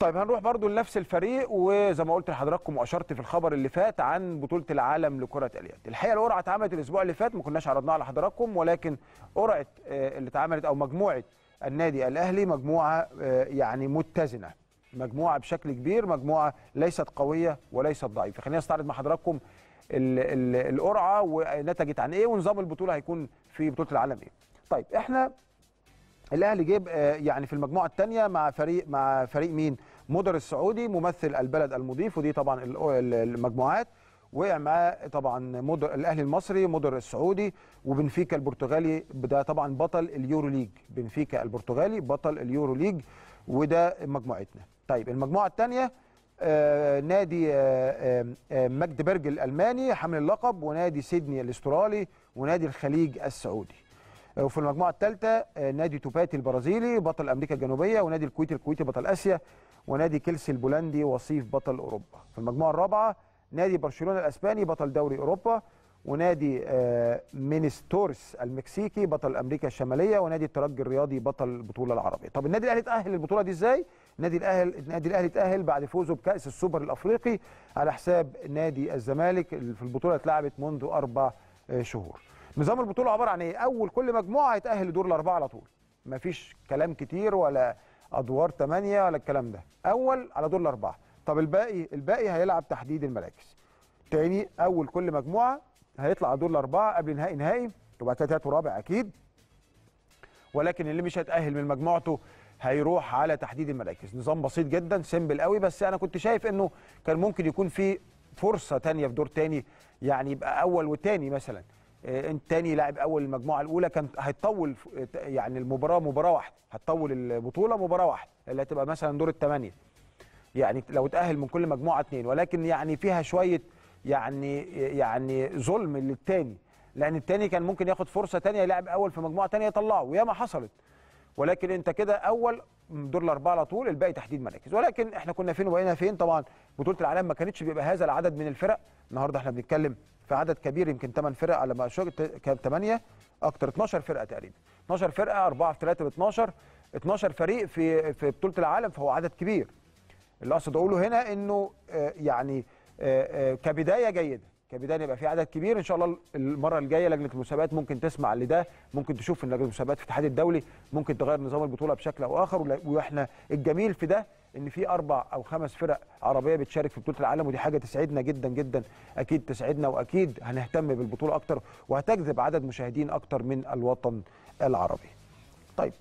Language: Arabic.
طيب هنروح برضو لنفس الفريق وزي ما قلت لحضراتكم وأشرت في الخبر اللي فات عن بطولة العالم لكرة اليد. الحقيقة القرعة اتعملت الأسبوع اللي فات ما كناش عرضناها لحضراتكم ولكن قرعة آه، اللي اتعملت أو مجموعة النادي الأهلي مجموعة آه، يعني متزنة. مجموعة بشكل كبير مجموعة ليست قوية وليست ضعيفة. خلينا نستعرض مع حضراتكم ال- ال- القرعة ونتجت عن إيه ونظام البطولة هيكون في بطولة العالم إيه. طيب إحنا الأهلي جيب آه، يعني في المجموعة الثانية مع فريق مع فريق مين؟ مضر السعودي ممثل البلد المضيف ودي طبعا ال- ال- المجموعات. وقع معاه طبعا مضر الأهلي المصري مضر السعودي وبنفيكا البرتغالي. ده طبعا بطل ال Euro League. بنفيكا البرتغالي بطل ال Euro League وده مجموعتنا. طيب المجموعة الثانية آه نادي آه آه آه، ماجدبرج الألماني حامل اللقب ونادي سيدني الأسترالي ونادي الخليج السعودي. وفي المجموعة الثالثة نادي توباتي البرازيلي بطل أمريكا الجنوبية ونادي الكويت الكويتي بطل آسيا ونادي كيلسي البولندي وصيف بطل أوروبا. في المجموعة الرابعة نادي برشلونة الأسباني بطل دوري أوروبا ونادي آه، مينستورس المكسيكي بطل أمريكا الشمالية ونادي الترجي الرياضي بطل البطولة العربية. طب النادي الأهلي اتأهل للبطوله دي إزاي؟ النادي الاهلي النادي الأهلي اتأهل بعد فوزه بكأس السوبر الأفريقي على حساب نادي الزمالك في البطولة اتلعبت منذ أربع آه، شهور. نظام البطولة عبارة عن إيه؟ أول كل مجموعة هيتاهل لدور الأربعة على طول. مفيش كلام كتير ولا أدوار ثمانيه ولا الكلام ده. أول على دور الأربعة. طب الباقي الباقي هيلعب تحديد المراكز. تاني أول كل مجموعة هيطلع على دور الأربعة قبل نهائي نهائي. وبعد كده تالت ورابع أكيد. ولكن اللي مش هيتأهل من مجموعته هيروح على تحديد المراكز. نظام بسيط جدا سيمبل قوي. بس أنا كنت شايف إنه كان ممكن يكون في فرصة تانية في دور تاني. يعني يبقى أول وتاني مثلا. انت تاني لاعب أول المجموعة الأولى كان هيطول يعني المباراة مباراة واحدة هتطول البطولة مباراة واحدة اللي هتبقى مثلا دور الثمانيه يعني لو تأهل من كل مجموعة اثنين ولكن يعني فيها شوية يعني يعني ظلم للتاني لأن التاني كان ممكن ياخد فرصة تانية يلعب أول في مجموعة تانية يطلعه وياما حصلت. ولكن أنت كده من دور الأربعة على طول الباقي تحديد مراكز. ولكن إحنا كنا فين وبقينا فين؟ طبعا بطولة العالم ما كانتش بيبقى هذا العدد من الفرق. النهارده إحنا بنتكلم في عدد كبير يمكن 8 فرق على ما كان 8 أكتر 12 فرقة تقريبا. 12 فرقة 4 في 3 ب 12 12 فريق في في بطولة العالم فهو عدد كبير. اللي أقصد أقوله هنا إنه آه، يعني آه، آه، كبداية جيدة. كبداية يبقى في عدد كبير. إن شاء الله المرة الجاية لجنة المسابقات ممكن تسمع لده ممكن تشوف إن لجنة المسابقات في الاتحاد الدولي ممكن تغير نظام البطولة بشكل أو آخر وإحنا الجميل في ده إن في أربع أو خمس فرق عربية بتشارك في بطولة العالم ودي حاجة تسعدنا جدا جدا. أكيد تسعدنا وأكيد هنهتم بالبطولة أكتر وهتجذب عدد مشاهدين أكتر من الوطن العربي. طيب